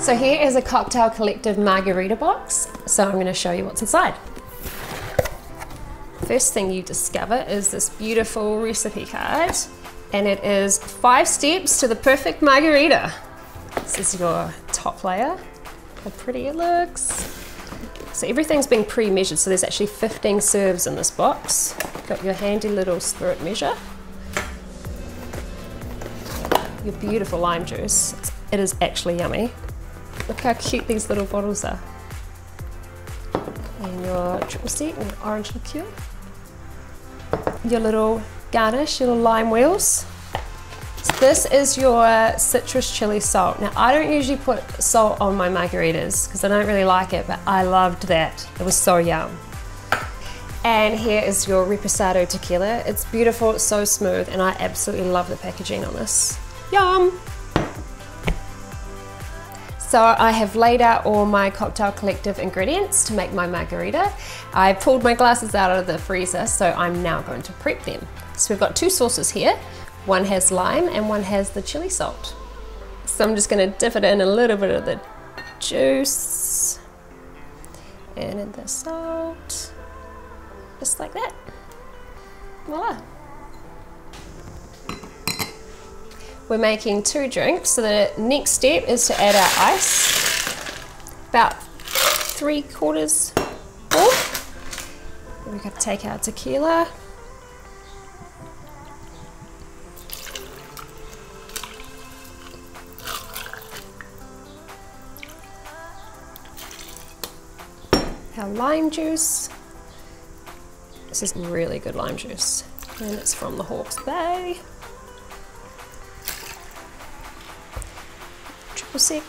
So here is a Cocktail Collective margarita box. So I'm going to show you what's inside. First thing you discover is this beautiful recipe card and it is five steps to the perfect margarita. This is your top layer, how pretty it looks. So everything's been pre-measured, so there's actually 15 serves in this box. Got your handy little spirit measure. Your beautiful lime juice. It is actually yummy. Look how cute these little bottles are. And your triple sec and orange liqueur. Your little garnish, your little lime wheels. So this is your citrus chili salt. Now I don't usually put salt on my margaritas because I don't really like it, but I loved that. It was so yum. And here is your Reposado tequila. It's beautiful, it's so smooth, and I absolutely love the packaging on this. Yum! So I have laid out all my Cocktail Collective ingredients to make my margarita. I pulled my glasses out of the freezer, so I'm now going to prep them. So we've got two sauces here. One has lime and one has the chili salt. So I'm just gonna dip it in a little bit of the juice and in the salt, just like that. Voila. We're making two drinks, so the next step is to add our ice, about three quarters full. We're gonna take our tequila. Our lime juice. This is really good lime juice, and it's from the Hawke's Bay. Sec.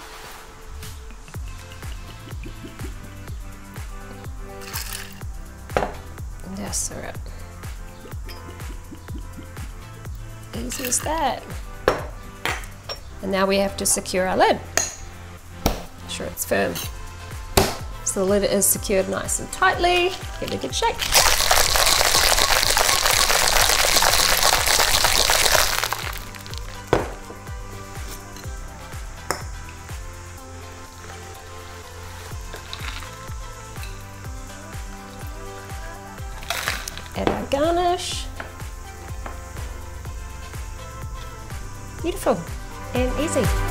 And our syrup. Easy as that. And now we have to secure our lid. Make sure it's firm. So the lid is secured nice and tightly. Give it a good shake. Add our garnish. Beautiful and easy.